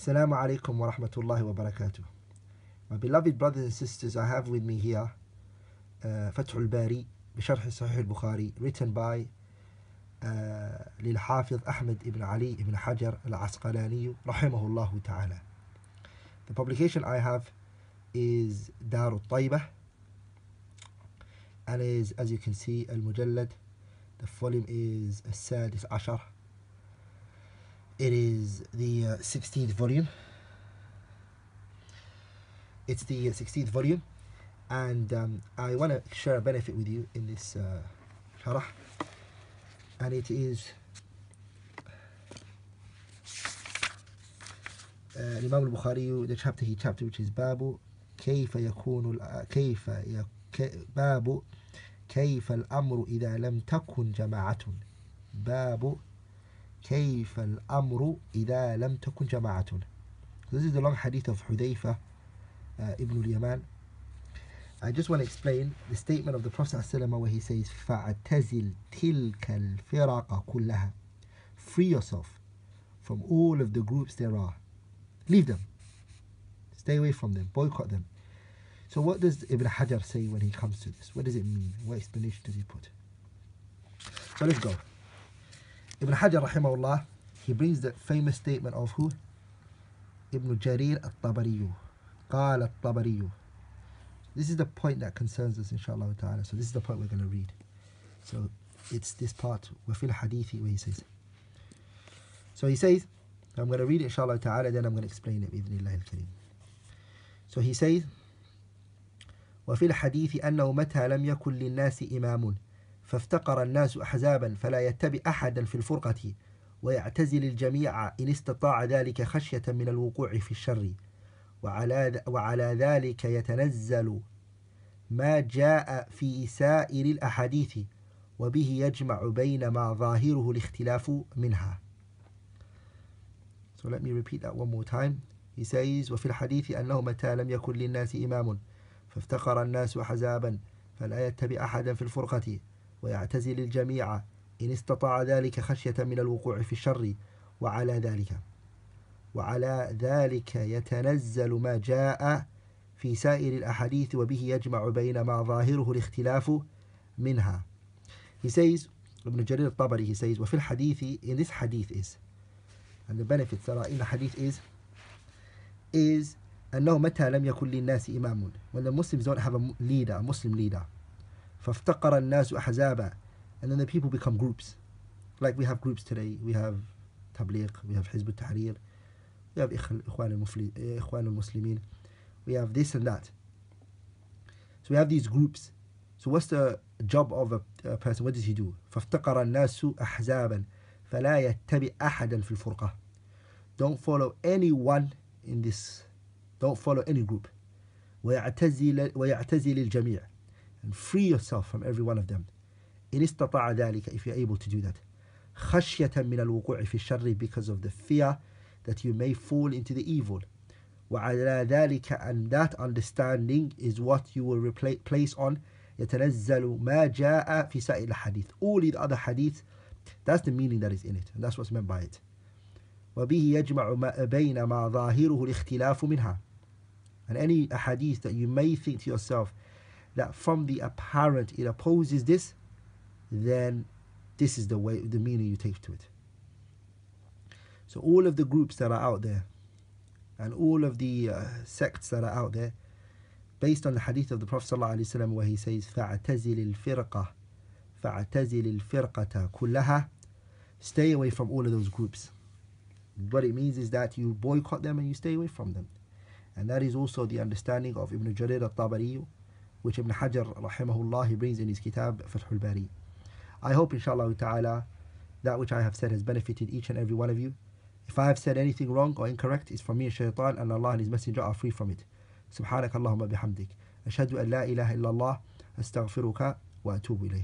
Assalamu alaikum wa rahmatullahi wa barakatuh. My beloved brothers and sisters, I have with me here uh, Fath al-Bari بشرح صحيح البخاري written by uh, للحافظ أحمد ibn Ali ibn Hajar al-Asqalani رحمه الله تعالى. The publication I have is دار الطيبة and is as you can see المجلد the volume is السادس عشر It is the uh, 16th volume. It's the 16th volume, and um, I want to share a benefit with you in this uh, sharah, and it is uh, Imam al-Bukhari, the chapter he chapter which is Babu كيف يكون كيف يك باب كيف الأمر إذا لم تكن جماعة باب كيف الأمر إذا لم تكن جماعة This is the long hadith of Hudayfa uh, ibn al-Yaman I just want to explain the statement of the Prophet ﷺ where he says فَاعْتَزِلْ تِلْكَ الْفِرَقَ كُلَّهَا Free yourself from all of the groups there are. Leave them. Stay away from them. Boycott them. So what does Ibn Hajar say when he comes to this? What does it mean? What explanation does he put? So let's go. Ibn Hajar rahimahullah, he brings the famous statement of who? Ibn Jarir al-Tabari. قال الطبري. This is the point that concerns us inshallah ta'ala. So this is the point we're going to read. So it's this part, وفي الحديث where he says. So he says, I'm going to read it inshallah ta'ala, then I'm going to explain it بإذن الله الكريم. So he says, وفي الحديث أنه متى لم يكن للناس إمام فافتقر الناس أحزابا فلا يتبع أحدا في الفرقة ويعتزل الجميع إن استطاع ذلك خشية من الوقوع في الشر. وعلى, وعلى ذلك يتنزل ما جاء في سائر الأحاديث وبه يجمع بين ما ظاهره الاختلاف منها. So let me repeat that one more time. He says وفي الحديث أنه متى لم يكن للناس إمام فافتقر الناس أحزابا فلا يتبع أحدا في الفرقة. ويعتزل الجميع إن استطاع ذلك خشية من الوقوع في الشر وعلى ذلك وعلى ذلك يتنزل ما جاء في سائر الأحاديث وبه يجمع بين ما ظاهره الاختلاف منها. He says ابن جرير الطبري he says وفي الحديث in this hadith is and the benefits that are in the hadith is is أنه متى لم يكن للناس إمام. When the Muslims don't have a leader a Muslim leader فافتقر الناس أحزابا and then the people become groups like we have groups today we have تبليغ we have حزب التحرير we have إخوان إخوان المسلمين we have this and that so we have these groups so what's the job of a, a person what does he do فافتقر الناس أحزابا فلا يتبع أحدا في الفرقة don't follow anyone in this don't follow any group ويعتزل ويعتزل الجميع and free yourself from every one of them إن استطاع ذلك if you're able to do that خشية من الوقوع في الشر because of the fear that you may fall into the evil وعلى ذلك and that understanding is what you will replace on يتنزل ما جاء في سائر الحديث all the other hadith that's the meaning that is in it and that's what's meant by it وبه يجمع ما بين ما ظاهره الاختلاف منها and any hadith that you may think to yourself that from the apparent it opposes this then this is the way the meaning you take to it so all of the groups that are out there and all of the uh, sects that are out there based on the hadith of the Prophet ﷺ where he says فَاعْتَزِلِ الْفِرْقَةِ فَاعْتَزِلِ الْفِرْقَةَ كُلَّهَا stay away from all of those groups what it means is that you boycott them and you stay away from them and that is also the understanding of Ibn Jarir al-Tabari which Ibn Hajar rahimahullah he brings in his kitab Fathul Bari I hope inshallah ta'ala that which I have said has benefited each and every one of you if I have said anything wrong or incorrect it's from me and shaitan and Allah and his messenger are free from it سبحانك اللهم بحمدك أشهد أن لا إله إلا الله أستغفرك وأتوب إليه